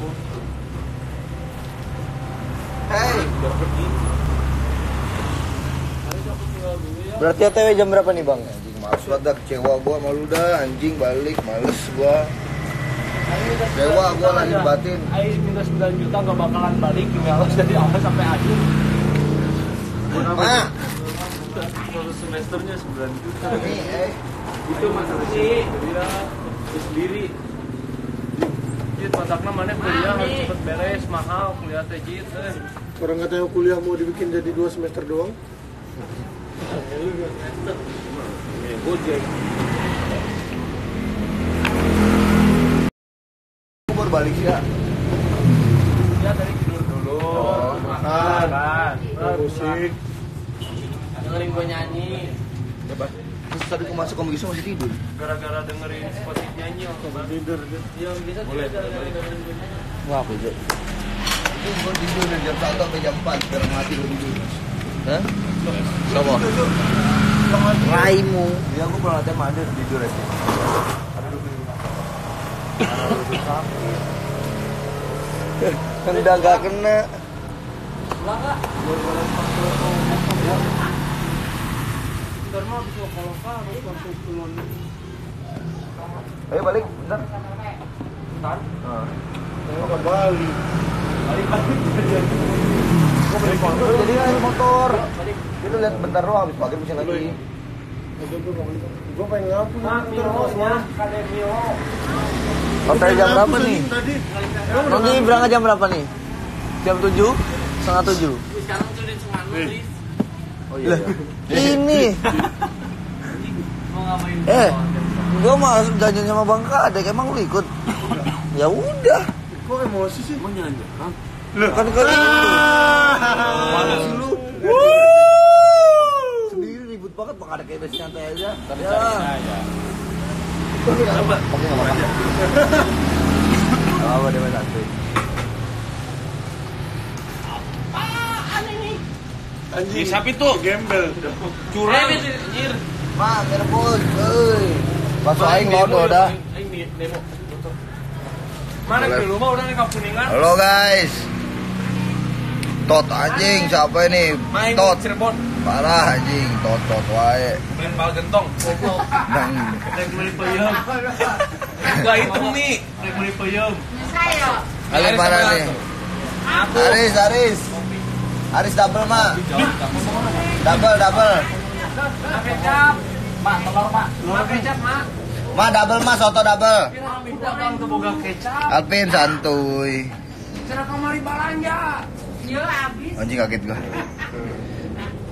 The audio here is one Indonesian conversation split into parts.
Hei. Berarti OTW jam berapa nih bang? anjing males banget dah kecewa gua malu dah anjing balik males gua. Kecewa gua lagi batin. Ayo minta 9 juta nggak bakalan balik gimana dari awal sampai akhir. Satu semesternya 9 juta. ini eh Itu masalahnya. Iya, itu sendiri. Matakna mana kuliah harus cepet beres, mahal kuliah teh eh. Orang katanya kuliah mau dibikin jadi dua semester doang. Ya, baru balik ya. Ya tadi tidur dulu. makan. Makan. Nah, musik. Dengerin gue nyanyi. Terus tadi gua masuk komisi masih tidur. Gara-gara dengerin Spotify nyanyi waktu Tidur. Yang bisa boleh. Wah aku. Itu gua tidur dari jam 1 sampai jam 4 biar mati gua tidur. Hah? Sopo? Raimu. Ya gua pernah latihan ada tidur aja. Kan udah gak kena. Ntar mah. Ayo balik, bentar. Ntar. Nah. Tengok ke Bali. Balik-balik. Gua beli motor, jadi ayo motor. Itu lihat bentar doang habis maghrib mesin lagi. Gue pengen. Hotel jam berapa nih? Tadi. Nanti berangkat jam berapa nih? Jam 7? Setengah 7? Sekarang tuh di. Oh iya. iya. Ini. Mau ngapain? Eh, gua mau jajan sama Bang Kadek, emang lu ikut? Ya udah, Kok emosi sih? Mau jalan-jalan? kan ke ini. Mana sih lu? Sendiri ribut banget Bang ada kayak santai aja. Tapi Ya. aja. Coba. Oke enggak apa-apa. Enggak apa dia main santai. Anjing. siapa itu? Gembel. Curang. Anjir. Ma, merebut, euy. Bakso aing lodo dah. Aing demo. Mana ke rumah udah nih kapuningan? Halo guys. Tot anjing siapa ini? Main Tot. Cirebon. Parah anjing, tot tot wae. Main bal gentong. Nang Rek beli peyem. Enggak itu nih. Rek beli peyem. Ali mana nih? Aris, Aris. Aris double, Ma. Double, double. Kecap. Mak telur, Mak. Mak kecap, Mak. Ma double, Ma soto double. Alvin santuy. Cara kamari balanja. Iya habis. Anjing kaget gua.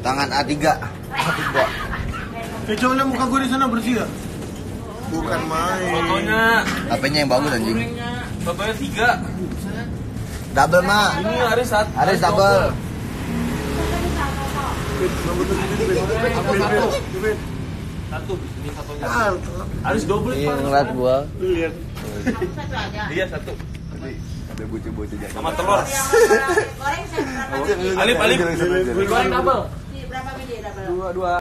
Tangan A3. A3. Kecuali muka gue di sana bersih ya? Bukan main. Fotonya. HP-nya yang bagus anjing. Fotonya tiga. Double, Ma. Ini Aris satu. Aris double. Ah, Aris double Iya, ngeliat gua. lihat. Iya satu. Ada bocah-bocah Sama telur. Goreng alip. Jalan-jalan. Goreng double? Dua, dua.